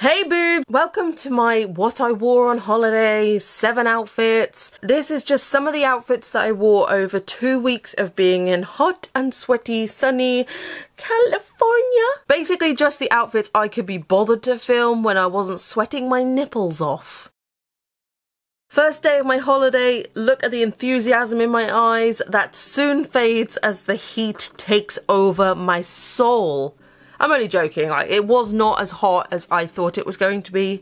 Hey boob! Welcome to my what I wore on holiday, seven outfits. This is just some of the outfits that I wore over two weeks of being in hot and sweaty, sunny California. Basically just the outfits I could be bothered to film when I wasn't sweating my nipples off. First day of my holiday, look at the enthusiasm in my eyes that soon fades as the heat takes over my soul. I'm only joking, like, it was not as hot as I thought it was going to be,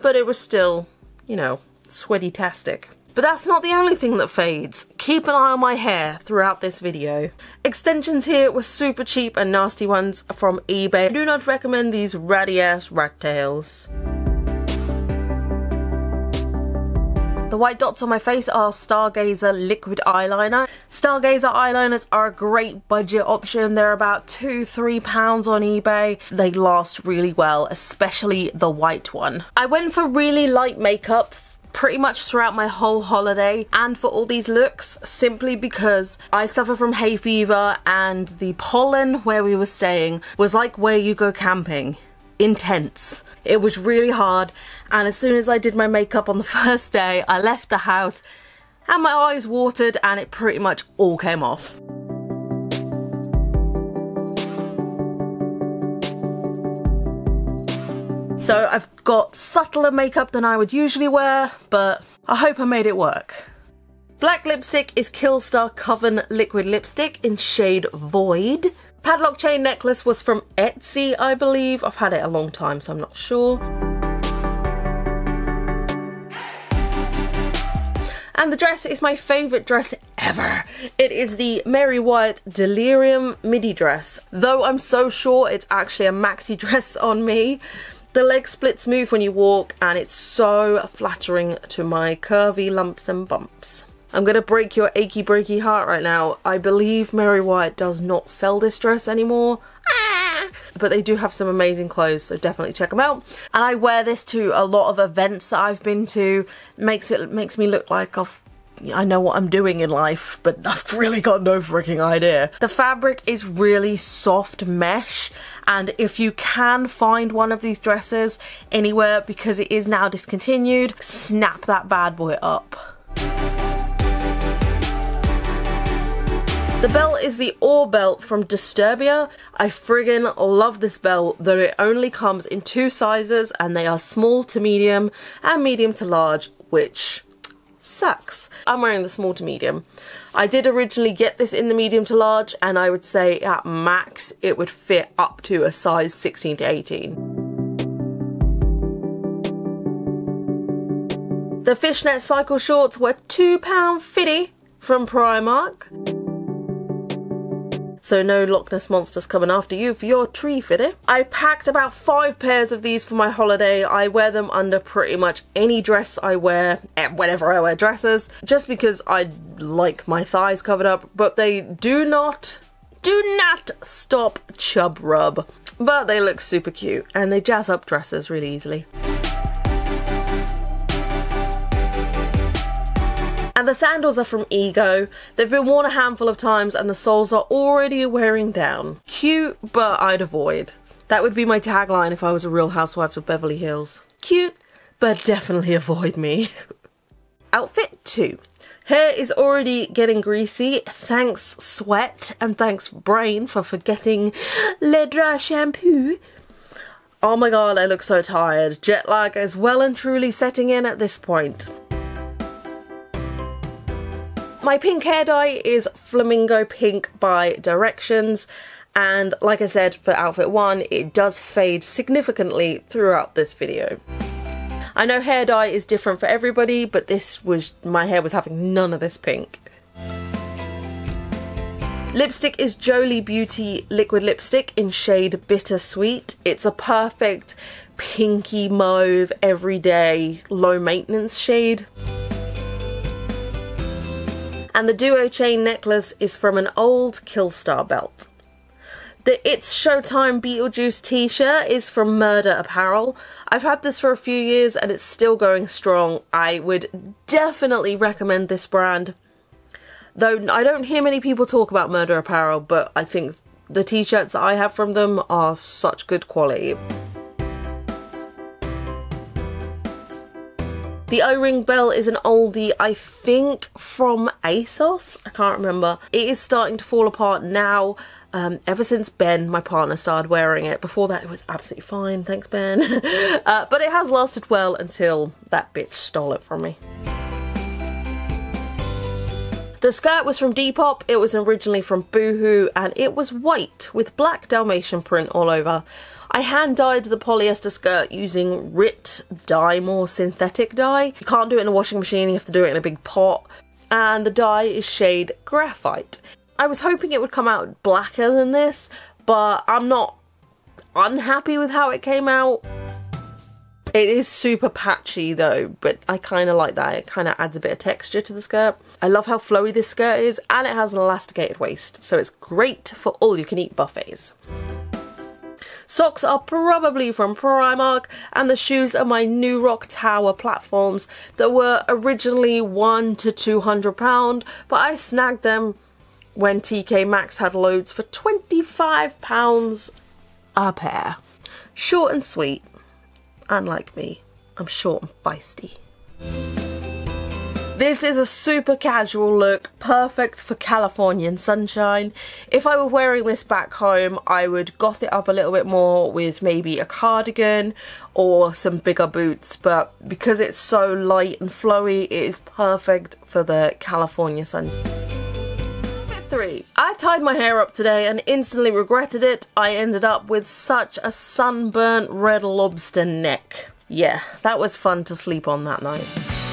but it was still, you know, sweaty-tastic. But that's not the only thing that fades. Keep an eye on my hair throughout this video. Extensions here were super cheap and nasty ones from eBay. I do not recommend these ratty ass rat tails. The white dots on my face are Stargazer liquid eyeliner. Stargazer eyeliners are a great budget option. They're about two, three pounds on eBay. They last really well, especially the white one. I went for really light makeup pretty much throughout my whole holiday and for all these looks simply because I suffer from hay fever and the pollen where we were staying was like where you go camping. Intense. It was really hard and as soon as I did my makeup on the first day I left the house and my eyes watered and it pretty much all came off. So I've got subtler makeup than I would usually wear, but I hope I made it work. Black lipstick is Killstar Coven Liquid Lipstick in shade Void. Padlock chain necklace was from Etsy, I believe. I've had it a long time, so I'm not sure. And the dress is my favourite dress ever. It is the Mary Wyatt Delirium midi dress. Though I'm so sure it's actually a maxi dress on me. The leg splits move when you walk and it's so flattering to my curvy lumps and bumps. I'm gonna break your achy breaky heart right now. I believe Mary Wyatt does not sell this dress anymore. Ah! But they do have some amazing clothes, so definitely check them out. And I wear this to a lot of events that I've been to. Makes it makes me look like I've I know what I'm doing in life, but I've really got no freaking idea. The fabric is really soft mesh, and if you can find one of these dresses anywhere because it is now discontinued, snap that bad boy up. The belt is the Ore belt from Disturbia. I friggin' love this belt, though it only comes in two sizes and they are small to medium and medium to large, which sucks. I'm wearing the small to medium. I did originally get this in the medium to large and I would say at max it would fit up to a size 16 to 18. The fishnet cycle shorts were £2.50 from Primark. So no Loch Ness monsters coming after you for your tree fitting. I packed about five pairs of these for my holiday. I wear them under pretty much any dress I wear, eh, whenever I wear dresses, just because I like my thighs covered up, but they do not, do not stop chub rub. But they look super cute and they jazz up dresses really easily. And the sandals are from Ego. They've been worn a handful of times and the soles are already wearing down. Cute, but I'd avoid. That would be my tagline if I was a real housewife of Beverly Hills. Cute, but definitely avoid me. Outfit 2. Hair is already getting greasy. Thanks sweat and thanks brain for forgetting Le Dra shampoo. Oh my god, I look so tired. Jet lag is well and truly setting in at this point. My pink hair dye is Flamingo Pink by Directions and like I said for outfit 1 it does fade significantly throughout this video. I know hair dye is different for everybody but this was my hair was having none of this pink. Lipstick is Jolie Beauty liquid lipstick in shade Bittersweet. It's a perfect pinky mauve everyday low maintenance shade and the duo chain necklace is from an old Killstar belt. The It's Showtime Beetlejuice t-shirt is from Murder Apparel. I've had this for a few years and it's still going strong. I would definitely recommend this brand. Though I don't hear many people talk about Murder Apparel, but I think the t-shirts that I have from them are such good quality. The O-ring bell is an oldie, I think from ASOS. I can't remember. It is starting to fall apart now. Um, ever since Ben, my partner, started wearing it. Before that, it was absolutely fine. Thanks, Ben. uh, but it has lasted well until that bitch stole it from me. The skirt was from Depop, it was originally from Boohoo, and it was white with black Dalmatian print all over. I hand dyed the polyester skirt using RIT dye, more synthetic dye. You can't do it in a washing machine, you have to do it in a big pot. And the dye is shade graphite. I was hoping it would come out blacker than this, but I'm not unhappy with how it came out. It is super patchy though, but I kind of like that. It kind of adds a bit of texture to the skirt. I love how flowy this skirt is, and it has an elasticated waist, so it's great for all you can eat buffets. Socks are probably from Primark and the shoes are my New Rock Tower platforms that were originally one to two hundred pound but I snagged them when TK Maxx had loads for 25 pounds a pair. Short and sweet. Unlike me, I'm short and feisty. This is a super casual look, perfect for Californian sunshine. If I were wearing this back home, I would goth it up a little bit more with maybe a cardigan or some bigger boots, but because it's so light and flowy, it is perfect for the California sun. 3. I tied my hair up today and instantly regretted it. I ended up with such a sunburnt red lobster neck. Yeah, that was fun to sleep on that night.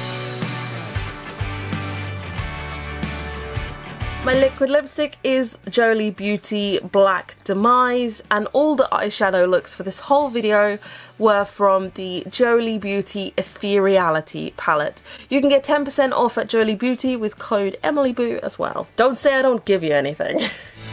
My liquid lipstick is Jolie Beauty Black Demise and all the eyeshadow looks for this whole video were from the Jolie Beauty Ethereality palette. You can get 10% off at Jolie Beauty with code EmilyBoo as well. Don't say I don't give you anything.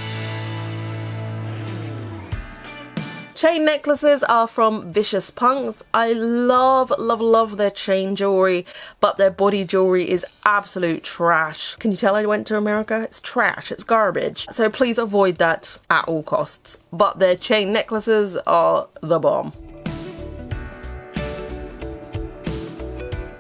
Chain necklaces are from Vicious Punx. I love, love, love their chain jewelry, but their body jewelry is absolute trash. Can you tell I went to America? It's trash, it's garbage. So please avoid that at all costs. But their chain necklaces are the bomb.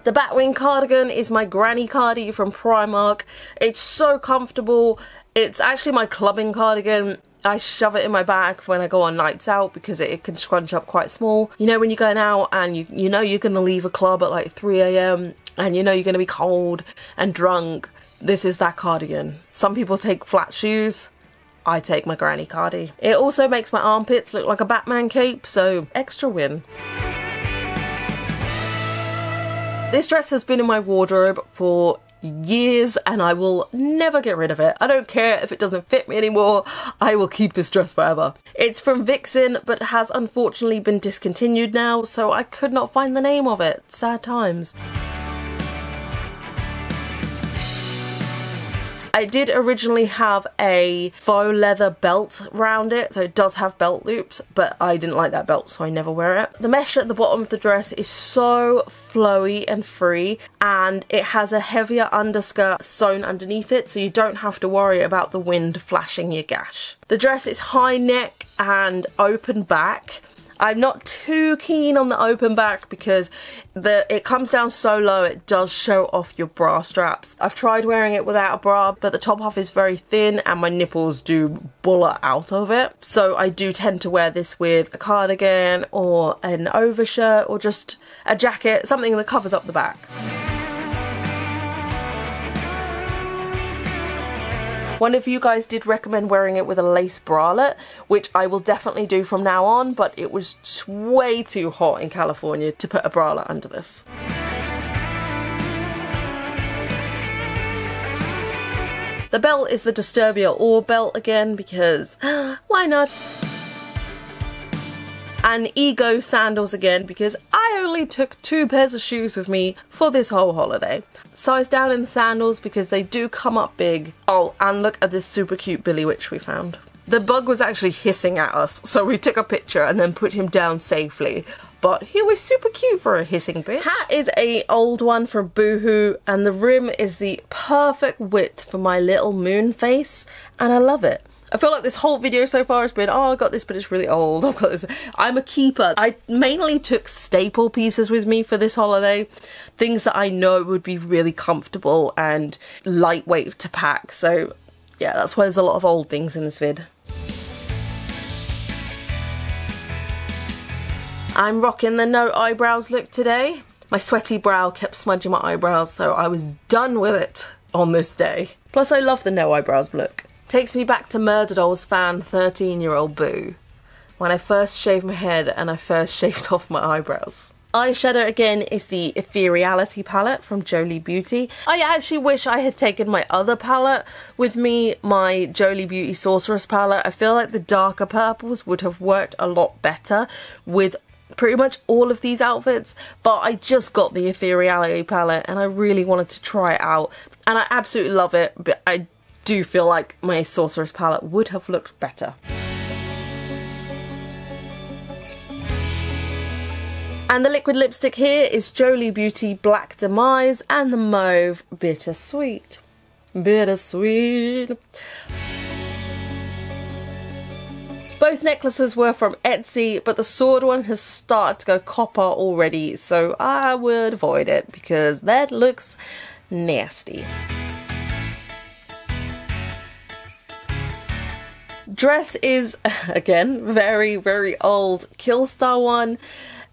The Batwing cardigan is my granny cardi from Primark. It's so comfortable. It's actually my clubbing cardigan. I shove it in my bag when I go on nights out because it, it, can scrunch up quite small. You know when you're going out and you you know you're going to leave a club at like 3am and you know you're going to be cold and drunk. This is that cardigan. Some people take flat shoes. I take my granny cardi. It also makes my armpits look like a Batman cape, so extra win. This dress has been in my wardrobe for years and I will never get rid of it. I don't care if it doesn't fit me anymore, I will keep this dress forever. It's from Vixxsin but has unfortunately been discontinued now so I could not find the name of it. Sad times. I did originally have a faux leather belt around it, so it does have belt loops, but I didn't like that belt, so I never wear it. The mesh at the bottom of the dress is so flowy and free, and it has a heavier underskirt sewn underneath it, so you don't have to worry about the wind flashing your gash. The dress is high neck and open back, I'm not too keen on the open back because the it comes down so low it does show off your bra straps. I've tried wearing it without a bra but the top half is very thin and my nipples do bullet out of it. So I do tend to wear this with a cardigan or an overshirt or just a jacket, something that covers up the back. One of you guys did recommend wearing it with a lace bralette, which I will definitely do from now on, but it was way too hot in California to put a bralette under this. The belt is the Disturbia Ore belt again because why not? And Ego sandals again because I only took two pairs of shoes with me for this whole holiday. Size down in the sandals because they do come up big. Oh, and look at this super cute Billy Witch we found. The bug was actually hissing at us, so we took a picture and then put him down safely. but he was super cute for a hissing bitch. Hat is a old one from Boohoo and the rim is the perfect width for my little moon face and I love it. I feel like this whole video so far has been, oh, I got this, but it's really old. I've got this. I'm a keeper. I mainly took staple pieces with me for this holiday. Things that I know would be really comfortable and lightweight to pack. So yeah, that's why there's a lot of old things in this vid. I'm rocking the no eyebrows look today. My sweaty brow kept smudging my eyebrows, so I was done with it on this day. Plus I love the no eyebrows look. Takes me back to Murderdolls fan 13 year old Boo. When I first shaved my head and I first shaved off my eyebrows. Eyeshadow again is the Ethereality palette from Jolie Beauty. I actually wish I had taken my other palette with me, my Jolie Beauty Sorceress palette. I feel like the darker purples would have worked a lot better with pretty much all of these outfits, but I just got the Ethereality palette and I really wanted to try it out and I absolutely love it, but I do feel like my Sorceress palette would have looked better. And the liquid lipstick here is Jolie Beauty Black Demise and the Mauve Bittersweet. Bittersweet. Both necklaces were from Etsy, but the sword one has started to go copper already, so I would avoid it because that looks nasty. Dress is, again, very, very old Killstar one.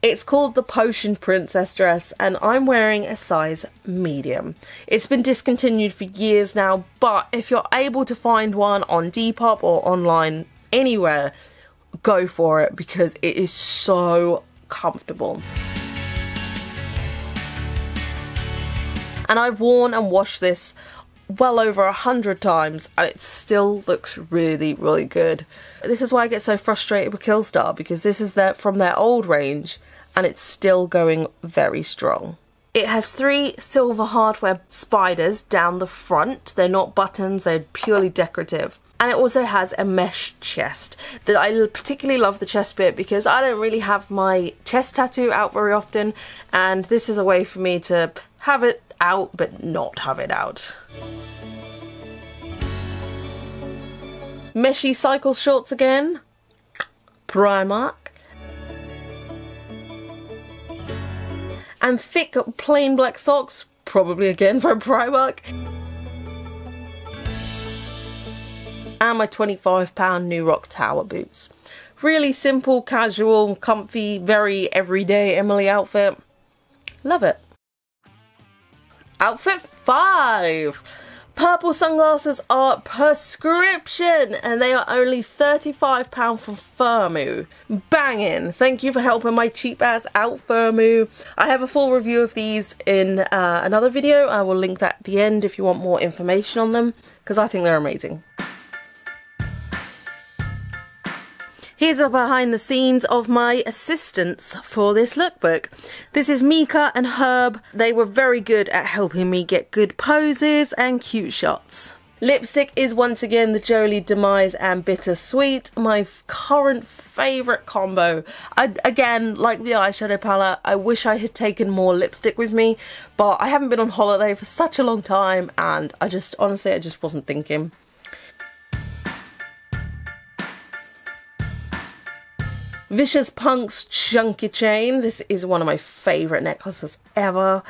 It's called the Poison Princess dress and I'm wearing a size medium. It's been discontinued for years now, but if you're able to find one on Depop or online anywhere, go for it because it is so comfortable. And I've worn and washed this well over a hundred times and it still looks really really good. This is why I get so frustrated with Killstar because this is their from their old range and it's still going very strong. It has three silver hardware spiders down the front. They're not buttons they're purely decorative. And it also has a mesh chest. That I particularly love the chest bit because I don't really have my chest tattoo out very often and this is a way for me to have it out but not have it out. Meshy cycle shorts again. Primark. And thick plain black socks, probably again from Primark. And my £25 New Rock Tower boots. Really simple, casual, comfy, very everyday Emily outfit. Love it. Outfit 5! Purple sunglasses are prescription and they are only £35 from Firmoo. Banging! Thank you for helping my cheap ass out, Firmoo. I have a full review of these in uh, another video. I will link that at the end if you want more information on them because I think they're amazing. Here's a behind the scenes of my assistants for this lookbook. This is Mika and Herb. They were very good at helping me get good poses and cute shots. Lipstick is once again the Jolie Demise and Bittersweet, my current favourite combo. I, again, like the eyeshadow palette, I wish I had taken more lipstick with me, but I haven't been on holiday for such a long time and I just, honestly, I just wasn't thinking. Vicious Punx Chunky Chain. This is one of my favourite necklaces ever.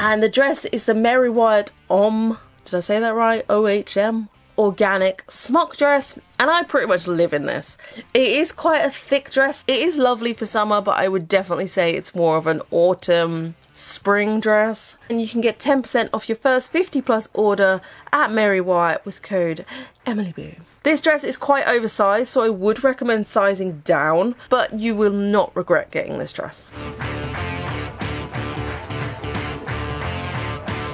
And the dress is the Mary Wyatt Om, did I say that right? OHM? Organic smock dress and I pretty much live in this. It is quite a thick dress. It is lovely for summer but I would definitely say it's more of an autumn spring dress. And you can get 10% off your first 50 plus order at Mary Wyatt with code EmilyBoo. This dress is quite oversized so I would recommend sizing down but you will not regret getting this dress.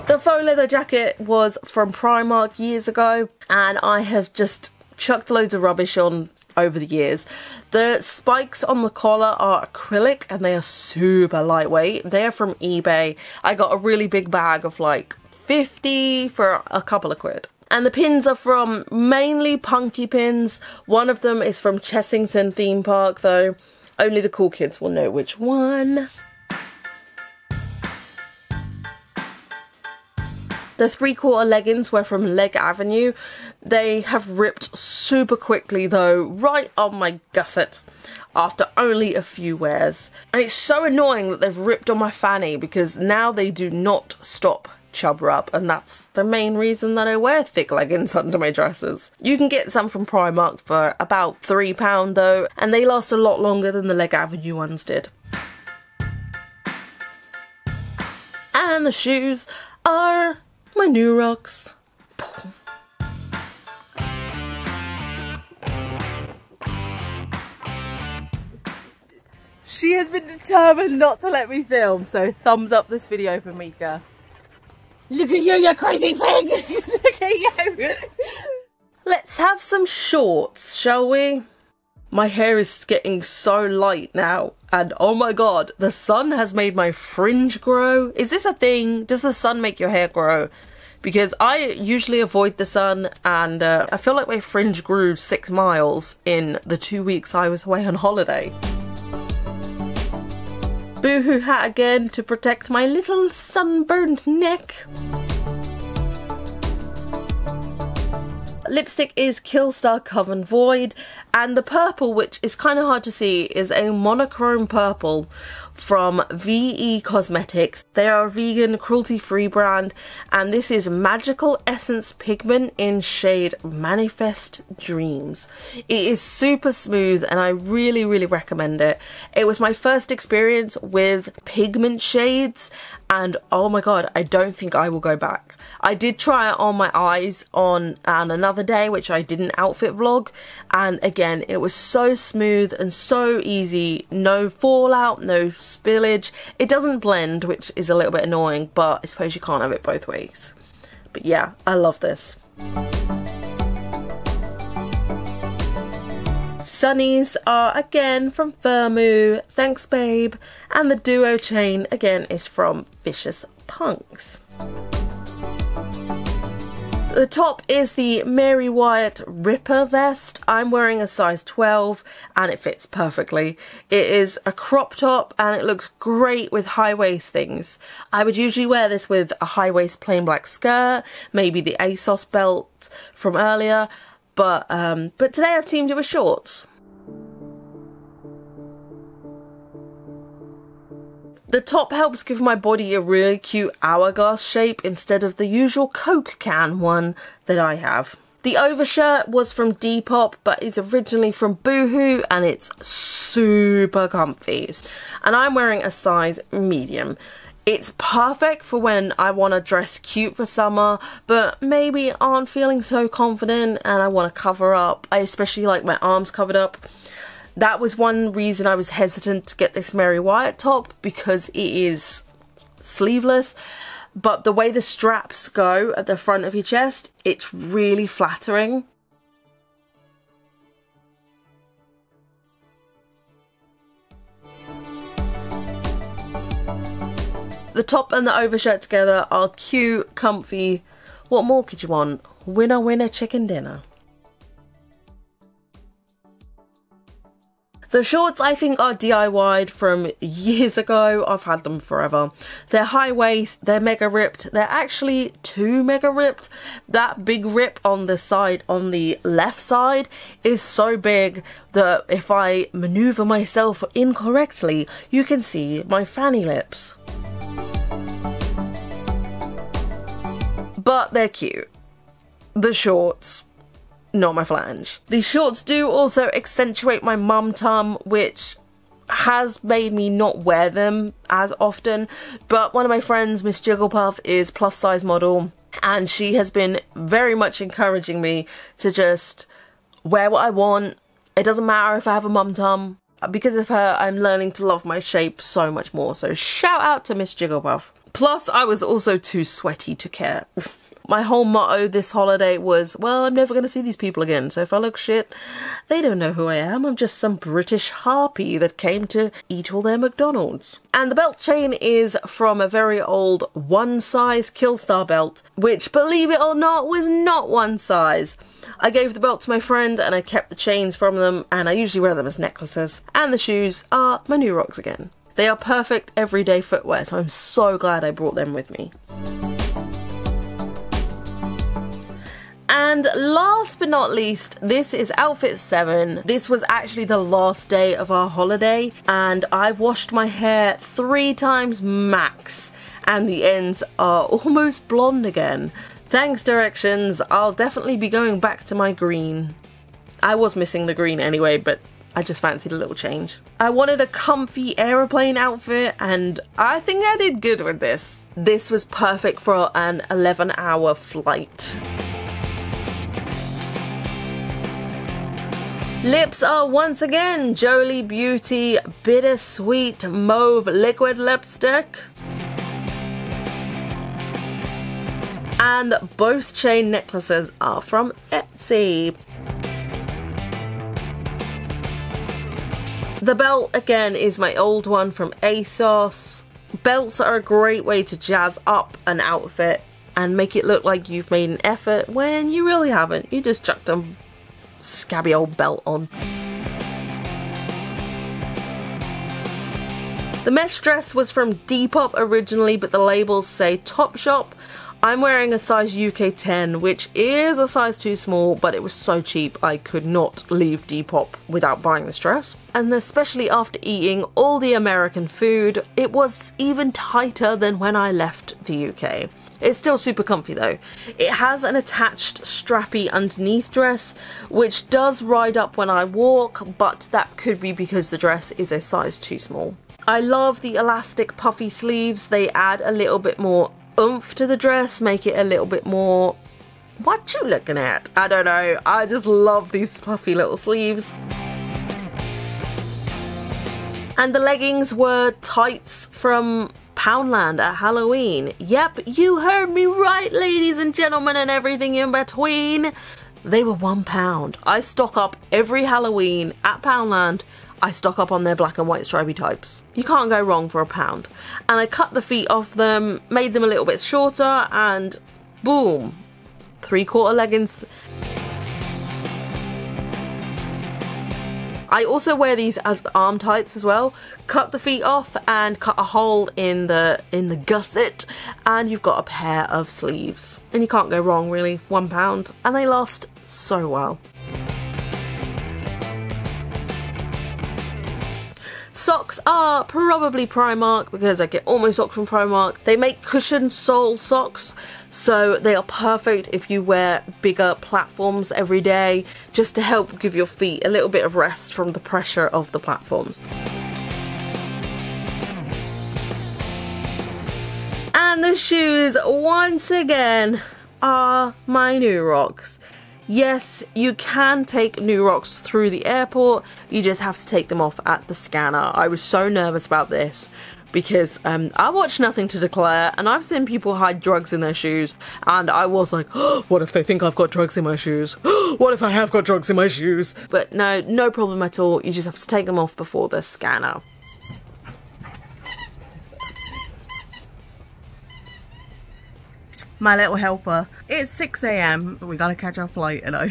The faux leather jacket was from Primark years ago and I have just chucked loads of rubbish on over the years. The spikes on the collar are acrylic and they are super lightweight. They are from eBay. I got a really big bag of like 50 for a couple of quid. And the pins are from mainly punky pins. One of them is from Chessington Theme Park though. Only the cool kids will know which one. The three quarter leggings were from Leg Avenue. They have ripped super quickly though, right on my gusset after only a few wears. And it's so annoying that they've ripped on my fanny because now they do not stop chub rub and that's the main reason that I wear thick leggings under my dresses. You can get some from Primark for about £3 though and they last a lot longer than the Leg Avenue ones did. And the shoes are my new rocks. She has been determined not to let me film, so thumbs up this video for Mika. Look at you, you crazy thing! Look at you! Let's have some shorts, shall we? My hair is getting so light now, and oh my god, the sun has made my fringe grow. Is this a thing? Does the sun make your hair grow? Because I usually avoid the sun, and uh, I feel like my fringe grew six miles in the two weeks I was away on holiday. Boohoo hat again to protect my little sunburned neck. Lipstick is Killstar Coven Void and the purple which is kind of hard to see is a monochrome purple from VE Cosmetics. They are a vegan, cruelty-free brand, and this is Magical Essence Pigment in shade Manifest Dreams. It is super smooth, and I really, really recommend it. It was my first experience with pigment shades, and oh my god, I don't think I will go back. I did try it on my eyes on and another day, which I didn't outfit vlog, and again, it was so smooth and so easy. No fallout, no spillage. It doesn't blend, which is a little bit annoying, but I suppose you can't have it both ways. But yeah, I love this. Sunnies are again from Firmoo, thanks babe, and the duo chain again is from Vicious Punx. The top is the Mary Wyatt Ripper vest. I'm wearing a size 12 and it fits perfectly. It is a crop top and it looks great with high waist things. I would usually wear this with a high waist plain black skirt, maybe the ASOS belt from earlier, but um, but today I've teamed it with shorts. The top helps give my body a really cute hourglass shape instead of the usual Coke can one that I have. The overshirt was from Depop but is originally from Boohoo and it's super comfy. And I'm wearing a size medium. It's perfect for when I want to dress cute for summer, but maybe aren't feeling so confident and I want to cover up. I especially like my arms covered up. That was one reason I was hesitant to get this Mary Wyatt top because it is sleeveless but the way the straps go at the front of your chest, it's really flattering. The top and the overshirt together are cute, comfy. What more could you want? Winner, winner, chicken dinner. The shorts I think are DIY'd from years ago. I've had them forever. They're high waist, they're mega ripped. They're actually too mega ripped. That big rip on the side, on the left side, is so big that if I maneuver myself incorrectly, you can see my fanny lips. But they're cute. The shorts not my flange. These shorts do also accentuate my mum tum, which has made me not wear them as often, but one of my friends, Miss Jigglepuff, is plus size model and she has been very much encouraging me to just wear what I want. It doesn't matter if I have a mum tum. Because of her, I'm learning to love my shape so much more. So shout out to Miss Jigglepuff. Plus, I was also too sweaty to care. My whole motto this holiday was, well, I'm never going to see these people again, so if I look shit, they don't know who I am. I'm just some British harpy that came to eat all their McDonald's. And the belt chain is from a very old one size Killstar belt, which, believe it or not, was not one size. I gave the belt to my friend and I kept the chains from them, and I usually wear them as necklaces. And the shoes are my new rocks again. They are perfect everyday footwear, so I'm so glad I brought them with me. And last but not least, this is outfit 7. This was actually the last day of our holiday and I've washed my hair three times max and the ends are almost blonde again. Thanks directions, I'll definitely be going back to my green. I was missing the green anyway, but I just fancied a little change. I wanted a comfy aeroplane outfit and I think I did good with this. This was perfect for an 11 hour flight. Lips are once again Jolie Beauty Bittersweet Mauve Liquid Lipstick. And both chain necklaces are from Etsy. The belt again is my old one from ASOS. Belts are a great way to jazz up an outfit and make it look like you've made an effort when you really haven't. You just chucked a scabby old belt on. The mesh dress was from Depop originally, but the labels say Topshop. I'm wearing a size UK 10, which is a size too small, but it was so cheap I could not leave Depop without buying this dress. And especially after eating all the American food, it was even tighter than when I left the UK. It's still super comfy though. It has an attached strappy underneath dress, which does ride up when I walk, but that could be because the dress is a size too small. I love the elastic puffy sleeves, they add a little bit more oomph to the dress, make it a little bit more... What you looking at? I don't know. I just love these puffy little sleeves. And the leggings were tights from Poundland at Halloween. Yep, you heard me right, ladies and gentlemen, and everything in between. They were one pound. I stock up every Halloween at Poundland I stock up on their black and white stripy types. You can't go wrong for a pound. And I cut the feet off them, made them a little bit shorter, and boom, three quarter leggings. I also wear these as arm tights as well. Cut the feet off and cut a hole in the in the gusset and you've got a pair of sleeves. And you can't go wrong really, one pound. And they last so well. Socks are probably Primark because I get all my socks from Primark. They make cushion sole socks so they are perfect if you wear bigger platforms every day just to help give your feet a little bit of rest from the pressure of the platforms. And the shoes once again are my new rocks. Yes, you can take new rocks through the airport, you just have to take them off at the scanner. I was so nervous about this because um, I watched Nothing to Declare and I've seen people hide drugs in their shoes and I was like, oh, what if they think I've got drugs in my shoes? what if I have got drugs in my shoes? But no, no problem at all. You just have to take them off before the scanner. My little helper. It's 6 a.m. We gotta catch our flight and I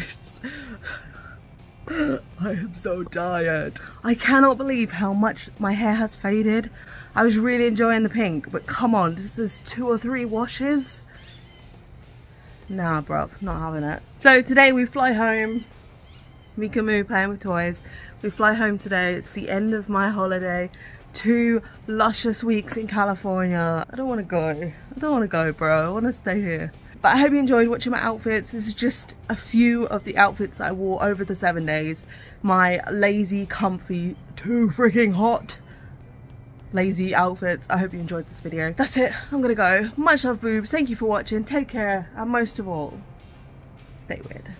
I am so tired. I cannot believe how much my hair has faded. I was really enjoying the pink, but come on, this is two or three washes. Nah, bruv, not having it. So today we fly home. Mika Moo playing with toys. We fly home today. It's the end of my holiday two luscious weeks in California. I don't want to go. I don't want to go, bro. I want to stay here. But I hope you enjoyed watching my outfits. This is just a few of the outfits that I wore over the seven days. My lazy, comfy, too freaking hot lazy outfits. I hope you enjoyed this video. That's it. I'm gonna go. Much love, boobs. Thank you for watching. Take care. And most of all, stay weird.